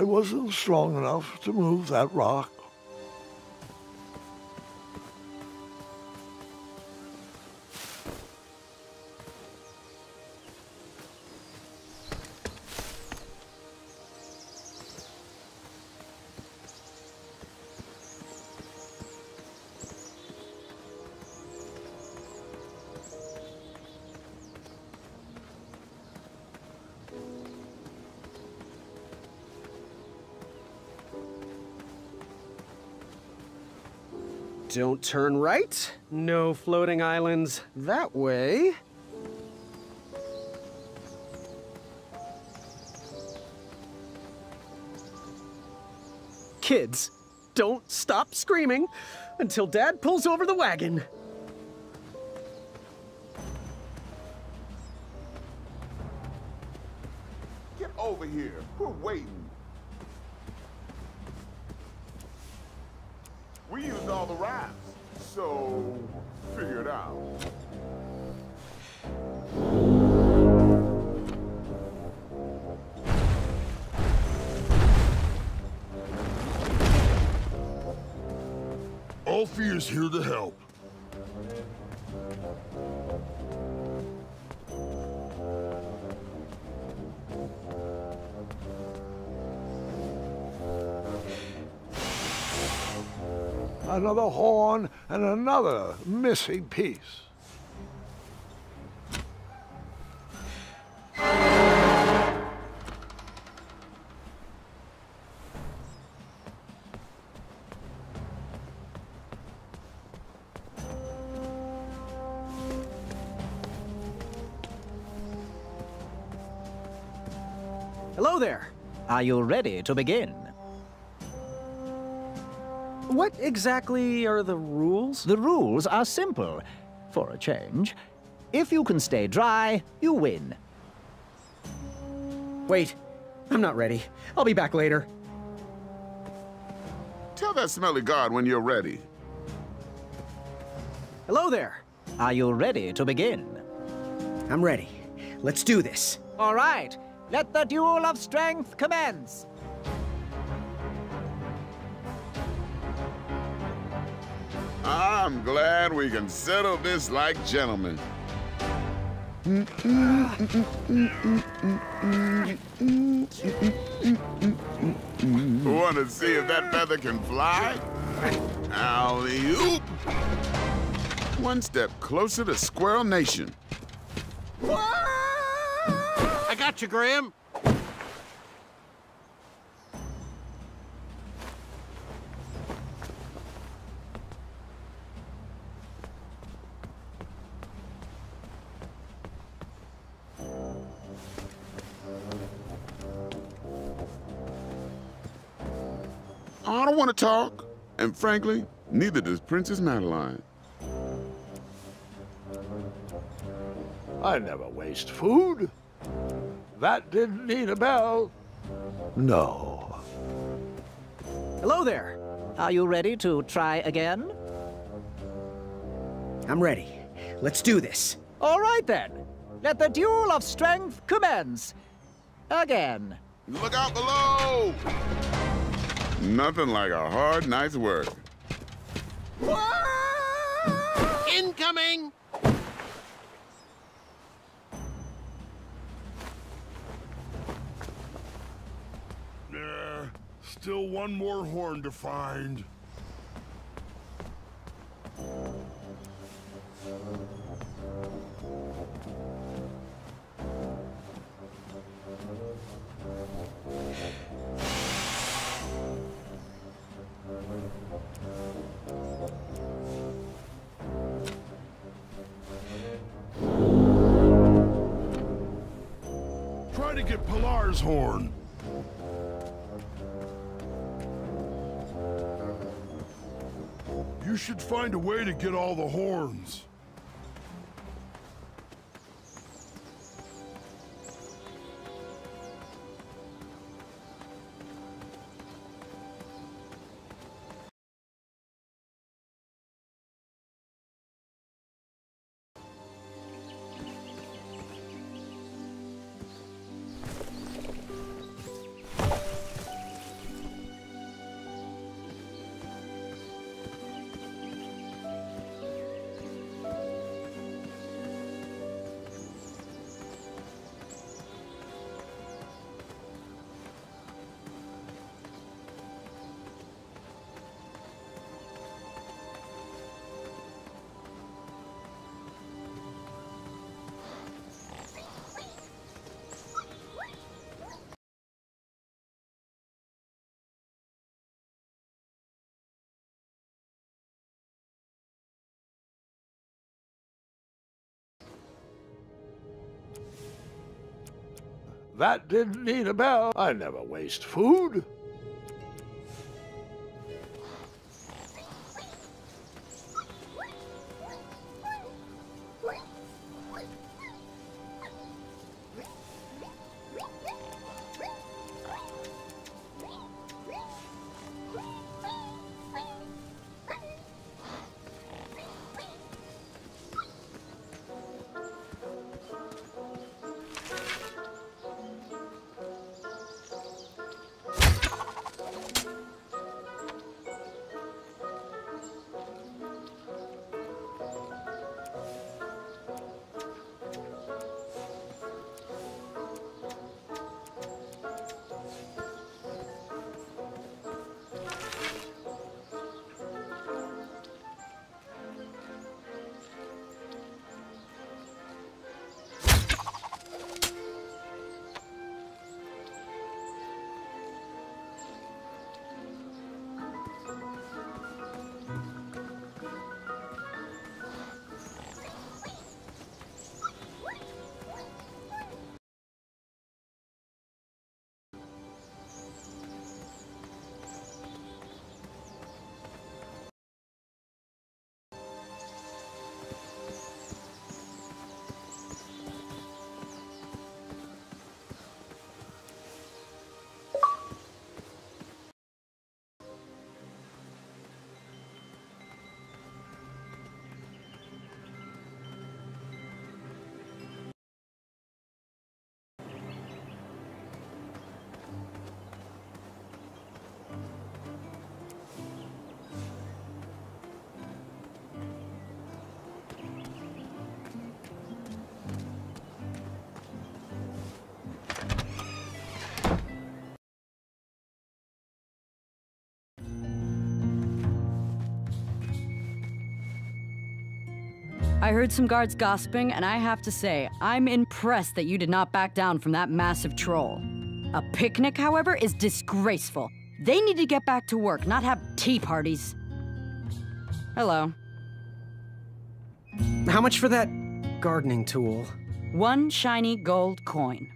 I wasn't strong enough to move that rock. Don't turn right. No floating islands that way. Kids, don't stop screaming until Dad pulls over the wagon. Alfie is here to help. Another horn and another missing piece. There. Are you ready to begin? What exactly are the rules? The rules are simple, for a change. If you can stay dry, you win. Wait, I'm not ready. I'll be back later. Tell that smelly guard when you're ready. Hello there. Are you ready to begin? I'm ready. Let's do this. All right. Let the duel of strength commence. I'm glad we can settle this like gentlemen. Want to see if that feather can fly? Alley-oop! One step closer to Squirrel Nation. I got you, Graham. I don't want to talk. And frankly, neither does Princess Madeline. I never waste food. That didn't need a bell. No. Hello there. Are you ready to try again? I'm ready. Let's do this. All right then. Let the duel of strength commence. Again. Look out below! Nothing like a hard night's work. Incoming! Still one more horn to find. You should find a way to get all the horns. That didn't need a bell. I never waste food. I heard some guards gossiping, and I have to say, I'm impressed that you did not back down from that massive troll. A picnic, however, is disgraceful. They need to get back to work, not have tea parties. Hello. How much for that gardening tool? One shiny gold coin.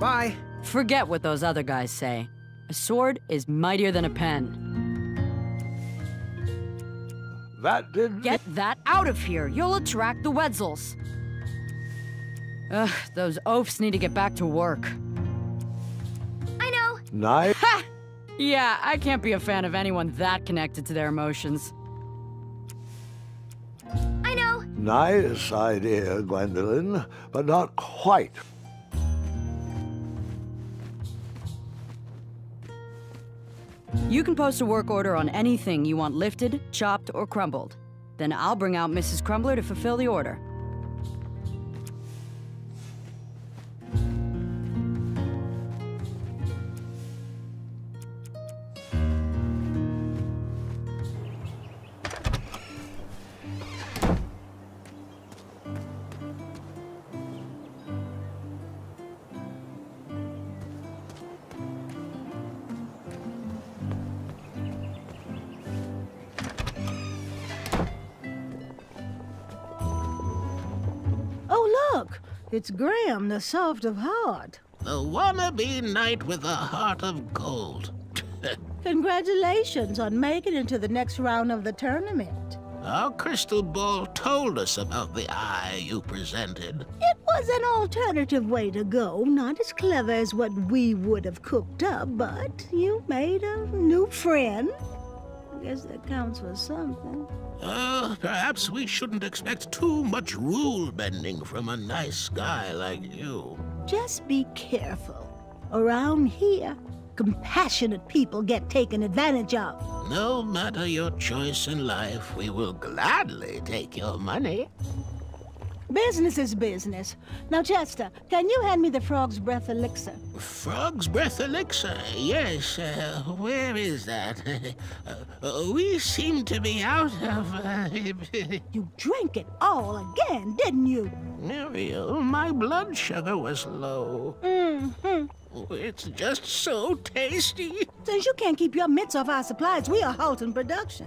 Bye. Forget what those other guys say. A sword is mightier than a pen. That didn't. Get that out of here! You'll attract the Wetzels. Ugh, those oafs need to get back to work. I know. Nice. Yeah, I can't be a fan of anyone that connected to their emotions. I know. Nice idea, Gwendolyn, but not quite. You can post a work order on anything you want lifted, chopped, or crumbled. Then I'll bring out Mrs. Crumbler to fulfill the order. It's Graham, the soft of heart. The wannabe knight with a heart of gold. Congratulations on making it to the next round of the tournament. Our crystal ball told us about the eye you presented. It was an alternative way to go, not as clever as what we would have cooked up, but you made a new friend. I guess that counts for something. Uh, perhaps we shouldn't expect too much rule bending from a nice guy like you. Just be careful. Around here, compassionate people get taken advantage of. No matter your choice in life, we will gladly take your money. Business is business. Now, Chester, can you hand me the frog's breath elixir? Frog's breath elixir, yes. Uh, where is that? uh, uh, we seem to be out of. Uh, You drank it all again, didn't you? Muriel, my blood sugar was low. Mm-hmm. It's just so tasty. Since you can't keep your mitts off our supplies, we are halting production.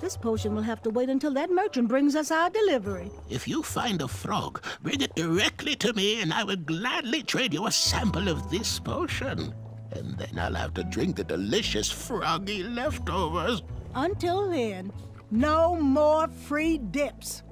This potion will have to wait until that merchant brings us our delivery. If you find a frog, bring it directly to me, and I will gladly trade you a sample of this potion. And then I'll have to drink the delicious froggy leftovers. Until then, no more free dips.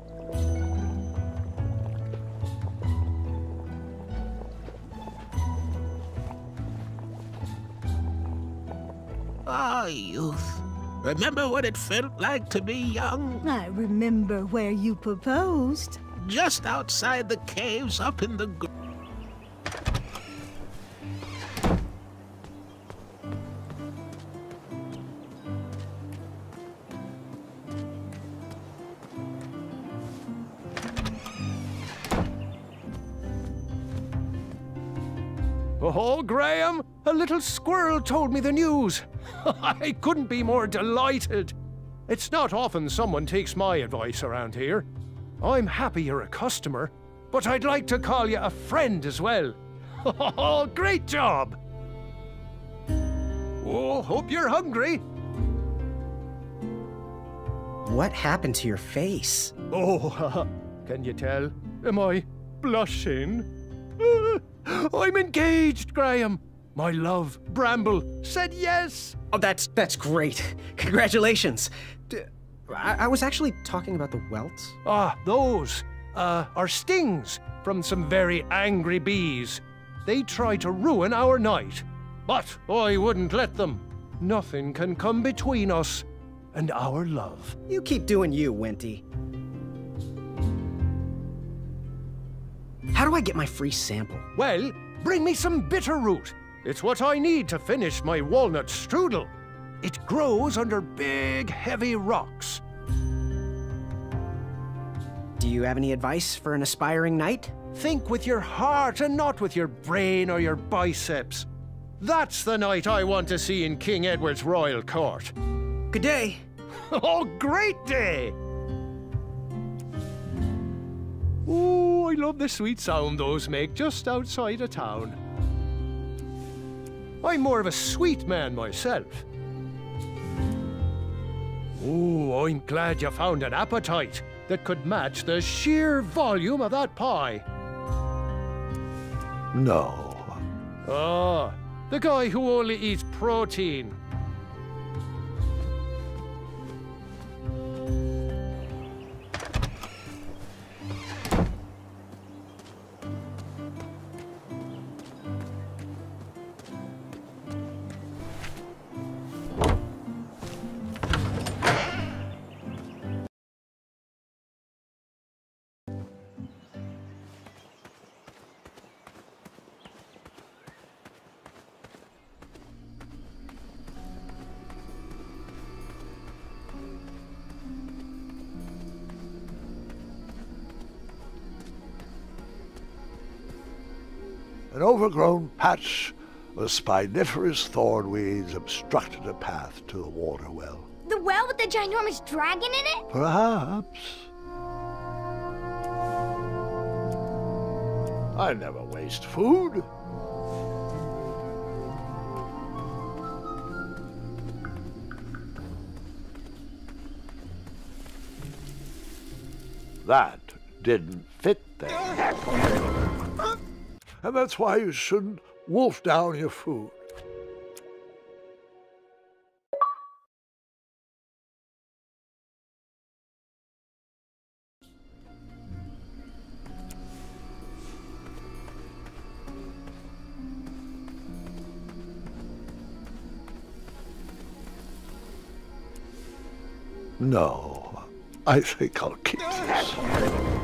Ah, youth. Remember what it felt like to be young? I remember where you proposed. Just outside the caves up in the... Oh, Graham, a little squirrel told me the news. I couldn't be more delighted. It's not often someone takes my advice around here. I'm happy you're a customer, but I'd like to call you a friend as well. Great job! Oh, hope you're hungry. What happened to your face? Oh, can you tell? Am I blushing? I'm engaged, Graham. My love, Bramble, said yes. Oh, that's that's great. Congratulations. D I, I was actually talking about the welts. Ah, those uh, are stings from some very angry bees. They try to ruin our night, but I wouldn't let them. Nothing can come between us and our love. You keep doing you, Wenty. How do I get my free sample? Well, bring me some bitter root. It's what I need to finish my walnut strudel. It grows under big, heavy rocks. Do you have any advice for an aspiring knight? Think with your heart and not with your brain or your biceps. That's the knight I want to see in King Edward's royal court. Good day. oh, great day! Oh, I love the sweet sound those make just outside of town. I'm more of a sweet man myself. Oh, I'm glad you found an appetite that could match the sheer volume of that pie. No. Ah, the guy who only eats protein. An overgrown patch of spiniferous thornweeds obstructed a path to a water well. The well with the ginormous dragon in it? Perhaps. I never waste food. That didn't fit there. And that's why you shouldn't wolf down your food. No, I think I'll keep this.